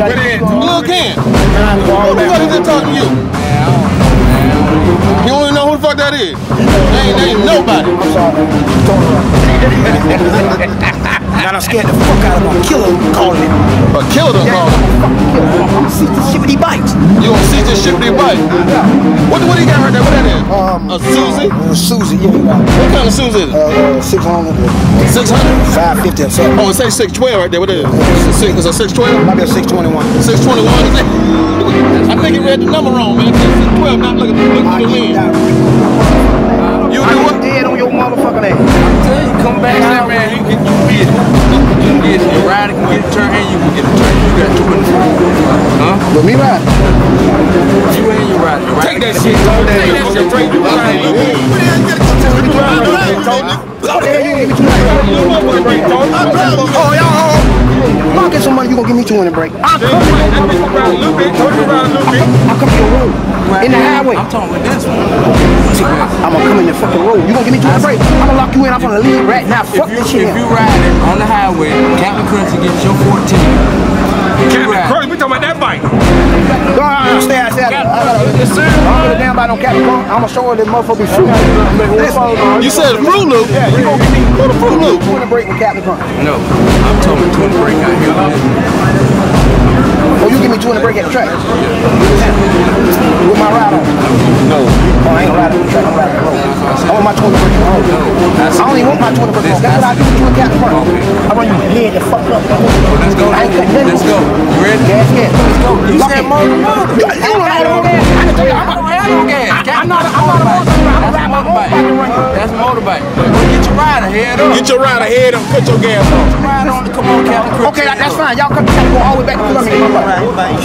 Lil Ken. Who the fuck is that talking to you? You don't even know who the fuck that is. That ain't, that ain't nobody. Now I'm scared the fuck out of my killer calling it. A killer done called him. I'm gonna see the shippity bites. You gonna see this shit with bike. What, what do you got right there? What that is? Um, a Susie? Uh, Susie, yeah, you. What kind of Susie is it? Uh, uh, 600, 600? 550 or something. Oh, it says 612 right there. What is it? Six, it's a 612? Might be a 621. 621 is it? I think you read the number wrong, man. It's 612, not looking look I through the get lens. You I do what? dead on your motherfucking ass. Come back out, man. You can you get it. You can get it. Your rider can get a turn and you can get a turn. You got two in the Huh? But me right. You and your rider. Your rider Take that shit. get Take that shit straight. You lying. What the hell you give me 200 Oh, y'all. Oh, I'll get some money. You gonna give me 200 break? I'll come, I'll come to your room. In the highway. I'm talking with this one. I'm gonna come in the fucking road. You gonna give me 200 break? I'm gonna lock you in. I'm gonna leave right now. Fuck this shit. if you ride it on the highway, Captain Country gets your 14. If you ride we talking about that bike. Go on, stay out, stay out. I gotta- Yes, sir. I don't give a damn about no Captain Crunch. I'm gonna show her this motherfucker be fruit. You said Fruit Loop? yeah, you gonna give me Who the Fruit Loop? 200 break with Captain Crunch. No, I'm talking 20 break out here. Or you give me 200 break at the track. With my ride on. No. Oh, I ain't gonna ride on the track. I'm riding the road. I want my 200 break on the road. I don't even want my 200 break on. That's what I do with you and Captain Crunch. I want you head the fuck up. Let's go. I ain't cutting nothing. Let's go. You ready? Gas, gas. Let's go. You said motor, motor. You don't ride on gas. I can tell you, I'm I don't have no gas. I'm not a- I'm not a motorcycle. I'm a ride my own bike to run. That's motorbike. Well, get your rider head up. Get your rider head up, cut your gas on. Ride on come on, Captain Country. Okay, that, that's fine. Y'all come go all the way back to Columbia. get my bike.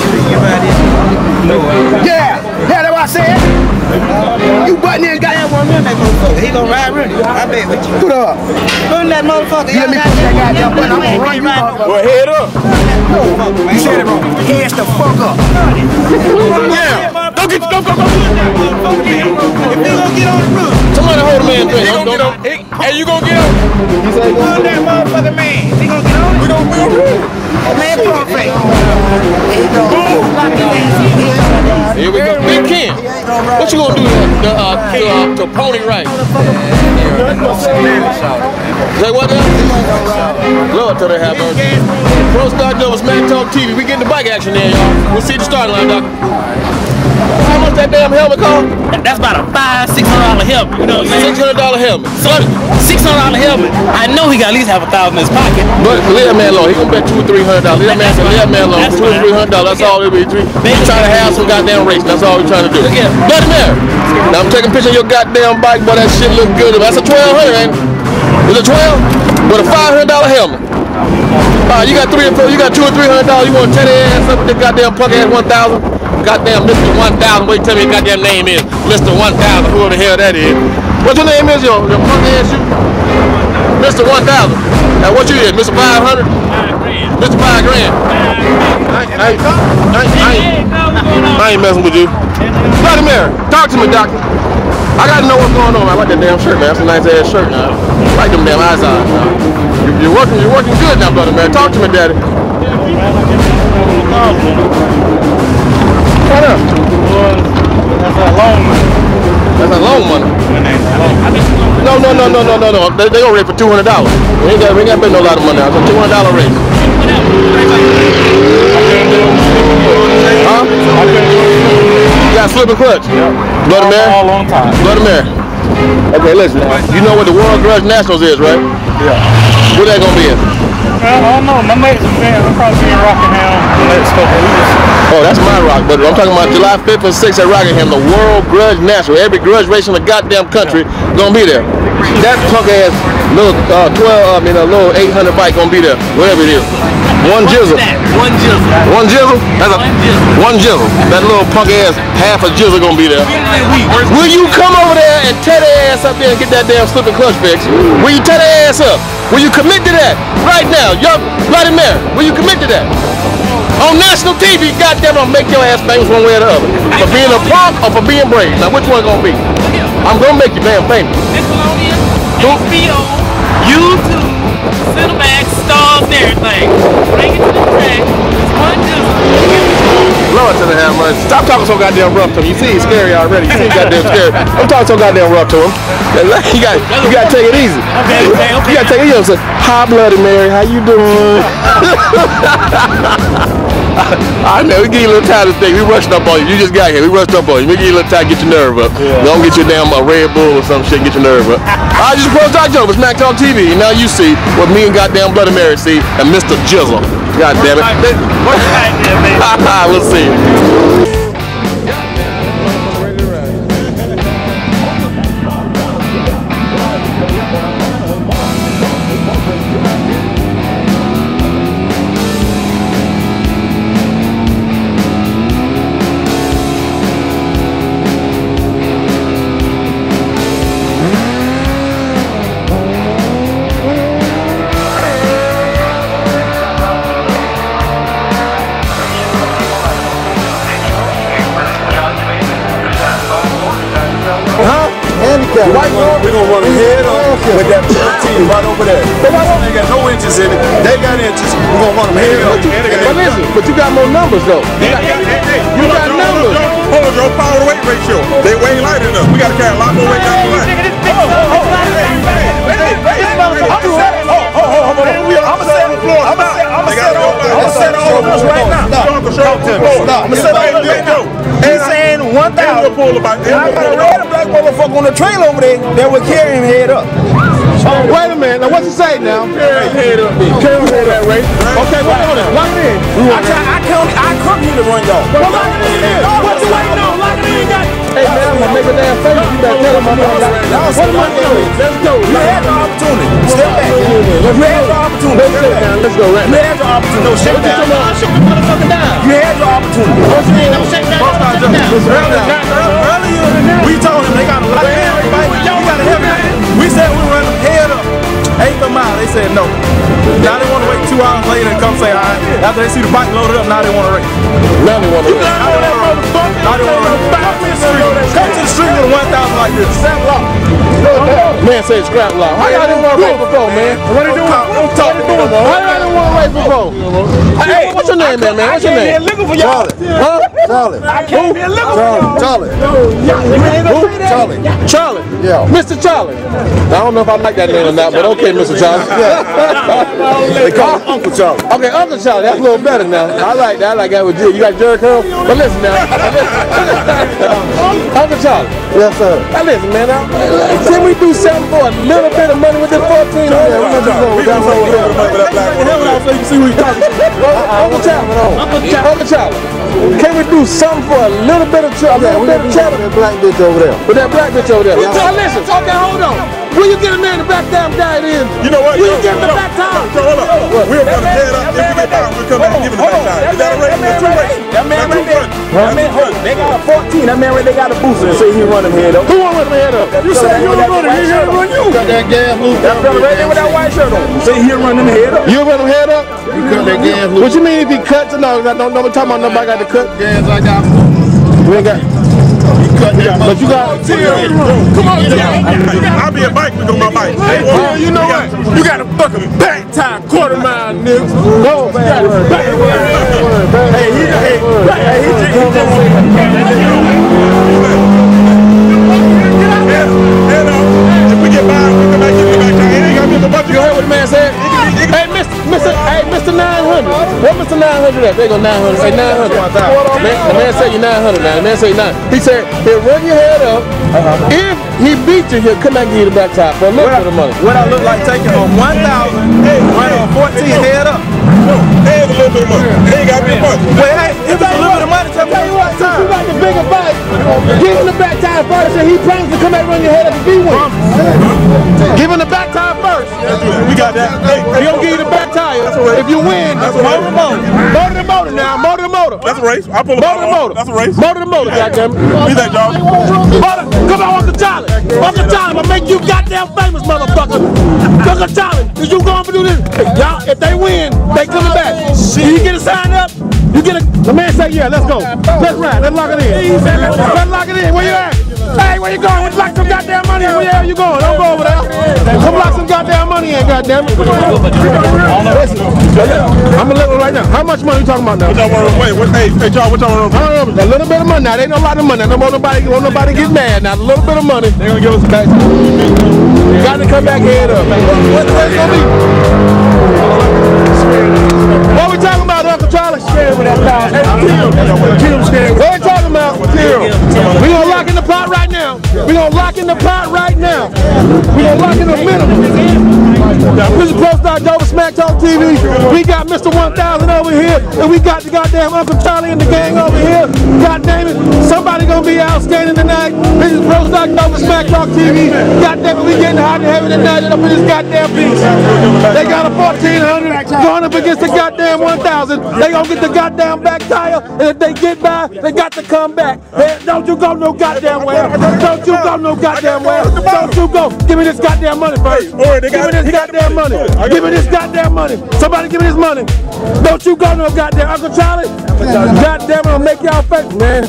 Yeah, yeah, that's what I said. You button in, goddamn one minute. He gonna ride with you. I bet with you. Put up. Run that motherfucker. You let me push that goddamn button. I'm gonna run you off. Well, head up. You said it wrong. Gas the fuck up. Yeah. Don't get, don't go, go. If he gonna get on the roof, Somebody hold a man He thing. gonna get on. Hey, hey, you gonna get on? run that motherfucker man. He gonna get on We it, gonna, we gonna run. man, pump fake. Here we go. Big Ken. What you gonna do to, uh, to, uh, to Pony Right? Say what now? Love till they have mercy. Pro Star Double Smack Talk TV. We getting the bike action there, y'all. We'll see the starting line, Doc. How much that damn helmet cost? That's about a five, six hundred dollar helmet. You know what I'm saying? Six hundred dollar helmet. So six hundred dollar helmet. I know he got at least half a thousand in his pocket. But leave that man alone. He gonna bet two or three hundred dollars. Leave that man, That's leave that man alone. That's Two or three hundred dollars. That's all it'll be. Three. We trying to have some goddamn race. That's all we trying to do. Here. Bloody Mary. Now I'm taking a picture of your goddamn bike, but that shit look good. That's a twelve hundred, ain't it? Is it twelve? With a five hundred dollar helmet. Uh, you got three or four, you got two or three hundred dollars. You want to tear their ass up with the goddamn punk ass one thousand? Goddamn Mr. One Thousand. Wait, tell me your goddamn name is Mr. One Thousand. Whoever the hell that is. What your name is, yo? Your punk ass you? Mr. One Thousand. Now what you is, Mr. Five Hundred? Mr. Five Grand. I, I, I, I, I, ain't, messing with you. Bloody Mary, talk to me, doctor. I gotta know what's going on. I like that damn shirt, man. That's a nice ass shirt, man. I like them damn eyes on. You, you're working, you're working good now, Bloody Mary. Talk to me, daddy. Shut up. That's a long one. That's a loan money. No, no, no, no, no, no, no. They, they gonna rate for two hundred dollars. We ain't got, we ain't got to pay no lot of money. It's a two hundred dollar rate. Huh? You got slip and clutch. Bloody Mary. All long time. Bloody Mary. Okay, listen. You know what the World Grudge Nationals is, right? Yeah. Where that gonna be at? I don't know. My mates and fans will probably Rockingham. Go. Oh, that's my rock, but I'm talking about July 5th and 6th at Rockingham, the World Grudge National. Every grudge race in the goddamn country gonna be there. That punk ass little uh, 12, I mean a little 800 bike gonna be there, whatever it is. One jizzle. One jizzle. One jizzle? That's a, one jizzle. That little punk ass half a jizzle gonna be there. Will you come over there and tear their ass up there and get that damn slip and clutch fixed? Will you tear their ass up? Will you commit to that right now? Young Bloody Mary, will you commit to that? On national TV, goddamn, I'll make your ass famous one way or the other. For being a punk or for being brave. Now, which one gonna be? I'm gonna make you damn famous. Nickelodeon, HBO, YouTube, Cinemax, stars, and everything. Bring it to the track. One. Lord to the hell, man. Stop talking so goddamn rough to him. You see he's scary already. You see he's goddamn scary. I'm talking so goddamn rough to him. You got you gotta take it easy. Okay, okay, okay. You gotta take it easy. Hi bloody Mary, how you doing? I know we give you a little time to think. We rushed up on you. You just got here. We rushed up on you. We give you a little time to get your nerve up. Don't get your damn uh, Red Bull or some shit. Get your nerve up. I just Prostock Joe, but Smack Talk TV. And now you see what me and goddamn Bloody Mary see and Mr. Jizzle. God damn it. we'll see. Head up with that team right over there. They got no inches in it. They got inches. We're gonna run them head up. But listen, but you got more numbers though. You got, you got numbers. Hold on, Joe. Power to weight ratio. They weigh lighter than us. We gotta carry a lot more weight down the line. I'm gonna set on the floor. I'm gonna set. I'm gonna set on. I'm gonna set on this right now. Stop. I'm gonna set on this. He's saying one thousand. pull about. I got a red and black motherfucker on the trail over there that will carry him head up. Wait a minute. Now what you say now? Carry head up. Carry on that way. Okay, wait on it. Lock it in. I try, I come, I come here to run y'all. Well, lock it in. What you waiting on? Lock it in, guys. Hey man, I'm gonna make a damn face. You better tell him I'm gonna lock it in. What am I doing? Let's go. You had your opportunity. Step back. You had your opportunity. Let's sit down. Let's go right You had your opportunity. No, shake Get your down. motherfucking motherfucker down. You had your opportunity. Don't shake that. Don't shake that. Earlier, we told him they got a lot of everybody. You got to help me. We said we them head up. Eighth of mile, they said no. Now they want to wait two hours later and come say, all right. After they see the bike loaded up, now they want to race. Now they wanna race. Now they want to race. Now they want to race. To the street. Come to the street with a 1,000 like this. Man say scrap lock. How y'all didn't want to before, man? What are you doing? Don't talk to me no more. How y'all didn't want to race before? Hey, what's your name, man? man? What's your name? looking for y'all. Huh? Charlie. I came here looking for y'all. Charlie. Who? Charlie. Charlie. Yeah. Mr. Charlie. I don't know if I like that name or not, but okay, Mr. Charlie. They call him Uncle Charlie. Okay, Uncle Charlie, that's a little better now. I like that. I like that with you. You got Jheri curl? But listen now. Uncle Charlie. Yes, sir. Now listen, man. Now, can we do something for a little bit of money with this 1400? Yeah, we're gonna just go with that one. We're gonna make that black one. so you can see what he's talking about. Uncle Charlie. Uncle Charlie. Uncle Charlie. Can we do something for a little bit of trouble? Yeah, a we're little bit gonna of do trouble? that black bitch over there. With that black bitch over there. Now listen, okay, hold on. Will you get a man to back down guy in? You know what? Will Yo, you give him the yo, back time? yo, Hold up. We'll run the head up. If we get down, we'll come back and give him the back time. Is that a race? That's two races. That man That's right two there. runs. That man, hold on. They got a 14. That man right there got a booster and say he run him head up. Who want to run the head up? You said you were running. He here run you. Got that gas loose. That fella right there with that white shirt on. Say he run him head up. You run him head up? You cut that gas loose. What you mean if he cuts or no? I don't know. I'm talking about nobody got to cut. Gas I got. We ain't got. Cut that But you got. Come on, I'll be a bike with on my bike. Hey, Well, you know what? You got a fucking back tie quarter mile, nigga. No, man. Hey, he, hey, hey, he just, he just And uh, if we get by, we come back, give you the back time. It ain't gotta be a bunch You of heard what the man said? Hey, Mr. Mr. Hey, Mr. 900. What Mr. 900 at? They go 900. Say 900. Man, the say you 900 now. The man say you 900. He said he'll run your head up. Uh-huh. If he beat you, he'll come back and give you the back top for a little bit of money. What I look like taking on 1,000, run on 14 head up. Here's a little bit of money. It ain't gotta be much. Wait, hey, if it's a little bit of money, tell me Tell you what, since you got the bigger fight, give him the back tire first, and he promised to come back and run your head up if he wins. Give him the back tire first. We got that. Hey, He gonna give you the back tire. If you win, That's a motor to motor. Motor to motor now. Motor to motor. That's a race. I pull a Motor to motor. That's a race. Motor to motor, goddamn. Be that, y'all. Motor. Come on, Uncle Charlie. Uncle Charlie, I'll make you goddamn famous, motherfucker. Uncle Charlie, is you going to do this? Y'all, if they win, they coming back. You get a sign up. You get a. The man say, yeah, let's go. Let's ride. Let's lock it in. Let's lock it in. Where you at? Hey, where you going? Let's lock some goddamn money. Where you going? Don't go over there. Come lock goddamn money in. man, goddamn it. Listen, I'm gonna let it right now. How much money you talking about now? What y'all want? Wait, what? Hey, hey, John, what y'all want? I don't know, a little bit of money. Now, there ain't no lot of money. No more nobody, won't nobody get mad. Now, a little bit of money. They gonna give us back. Got to come back head up. What, what's gonna be? What we talking about, Uncle Charlie? Scared with that power. Kim scared. What we talking about? We gonna lock in the pot right now. We gonna lock in the pot right now. We gonna lock in the minimum. This Star Dover Smack Talk TV. We got Mr. 1000 over here, and we got the goddamn Uncle Charlie and the gang over here. God damn it, somebody gonna be outstanding tonight. This is Pro Star Dover Smack Talk TV. God damn it, we getting hot and heavy tonight up in this goddamn piece. They got a 1400 going up against the goddamn 1000. They gonna get the goddamn back tire, and if they get by, they got to come back. Hey, don't you go no goddamn where. Don't you go no goddamn where. Don't you go. Give me this goddamn money first. Give me this goddamn money. Give me this goddamn money. Somebody give me this money. Don't you go no goddamn Uncle Charlie. Goddamn it, I'll make y'all fake, man.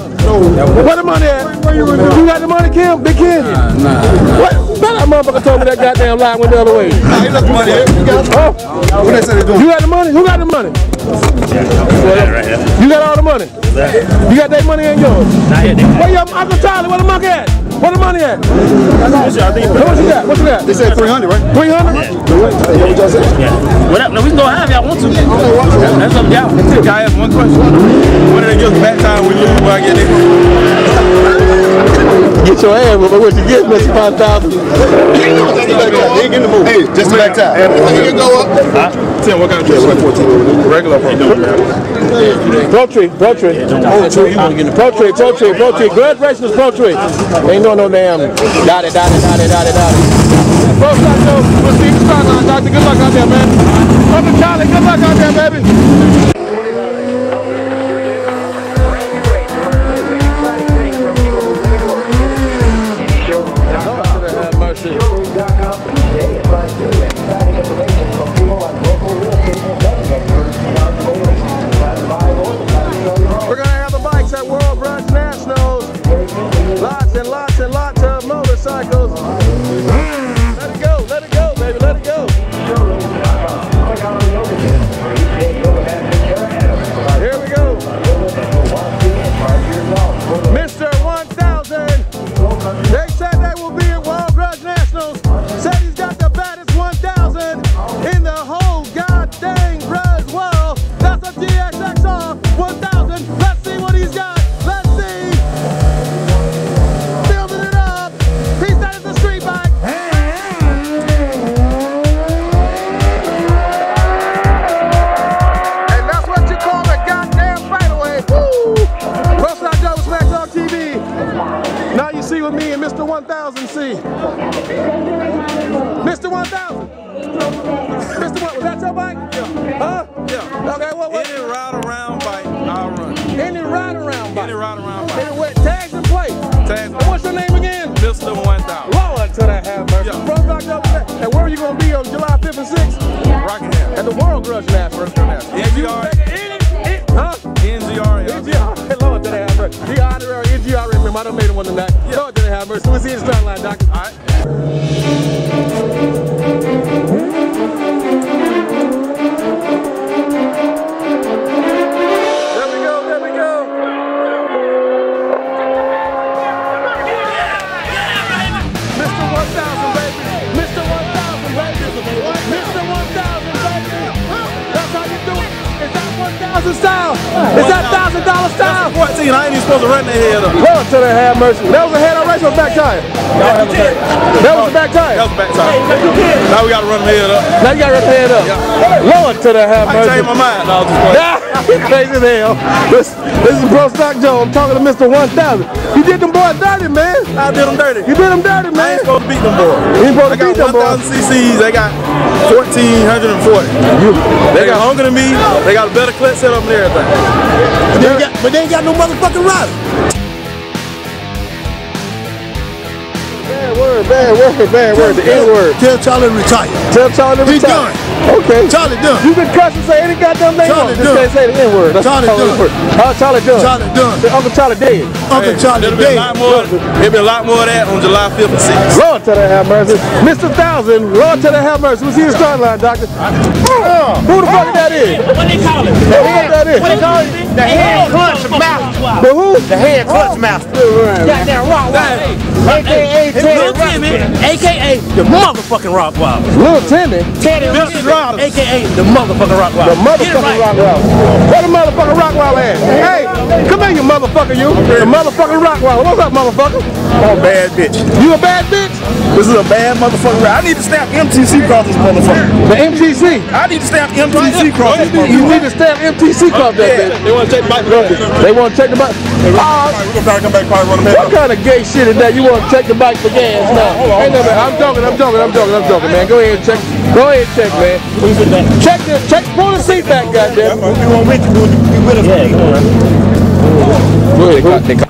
Where the money at? You got the money, Kim? Big Kim? Nah. nah. What? That motherfucker told me that goddamn lie went the other way. Nah, he left the money here. Oh, What they say they doing? you got the money? Who got the money? You got all the money? You got that money ain't yours? Where your Uncle Charlie? Where the monkey at? Where the money at? What you got? What you got? They said 300, right? 300? Hey, what y'all say? Yeah. What up? No, we can go have y'all want to. That's up to y'all. Can I ask one question? When did they give us back time we lose? Where I get it? Get your ass, but what you get, Mr. 5000? They ain't getting the move. Hey, just the back time. He can go up. Tim, what kind of dress? Regular pro tree, pro tree, pro tree. Good pro tree. Ain't no no damn dotty, dotty, dotty, dotty, dotty. Pro start though. We'll see you start line, doctor. Good luck out there, man. Uncle Charlie, good luck out there, baby. Mr. 1000. Mr. What, was that your bike? Yeah. Huh? Yeah. Okay, what, what? Any ride around bike, I'll run. Any ride around bike. Any ride around bike. Any what, tags and plates. Tags. And what's your name again? Mr. 1000. Lord to that have mercy. Yeah. Bro, Dr. And where are you going to be on July 5th and 6th? Rockingham. At the World Grudge National. NGR. Huh? NGR. NGR, Lord to the The honorary NGR, remember, I done made him one tonight. Lord to the have mercy. We'll see you in the start line, doctor. All right. Head up. Lord to have mercy. That was a head on race or back tire? That was a back tire. That was back time. Now we got to run the head up. Now you got to run the head up. Lord to the have I mercy. changed my mind. No, I was just playing. Yeah, crazy as hell. This, this is Prostock Joe. I'm talking to Mr. 1000. You did them boys dirty, man. I did them dirty. You did them dirty, I ain't man. supposed to beat them boys. You ain't supposed to They beat them got boys. 1,000 cc's. They got 1,440. They got longer than me. They got a better clutch setup and everything. But they ain't got, but they ain't got no motherfucking rider. Bad word, bad word, word, the N word. Tell Charlie to retire. Tell Charlie to He retire. done. Okay. Charlie done. You can cuss and say any goddamn thing you Charlie want. Just done. can't say the N word. That's Charlie the done. word. Uh, Charlie done. Charlie done. Say Uncle Charlie dead. Uncle Charlie There'll be a dead. lot more. There'll be a lot more of that on July 5th and 6th. Lord tell that have mercy. Mr. Thousand, Lord tell that have mercy. Who's here starting line, doctor? Who the fuck that is? What they call it? The fuck that is? What they call it? The head clutch master. The who? The head clutch master. Goddamn rock wild. AKA Teddy Little Timmy, aka the motherfucking rock wild. Little Timmy. Teddy Mr. Rock. aka the motherfucking rock wild. The motherfucking Rockwell. Where the motherfucking Rockwell at? Hey, come here, you motherfucker, you. The motherfucking Rockwell. What's up, motherfucker? Oh, bad bitch. You a bad bitch? This is a bad motherfucker. I need to stamp MTC across this motherfucker. The MTC. I need to stamp MTC across this motherfucker. You need to stamp MTC across that bitch. They want to take the bike. They want to take the bike. Ah, We're going to come back probably run them what kind of gay shit is that? You want to take the bike for gas now? Ain't no man. I'm joking. I'm joking. I'm joking. I'm joking, man. Go ahead and check. Go ahead and check, man. Check this. Check. Pull the seat back, goddamn. We want Ricky to be with us. Go ahead. They call, they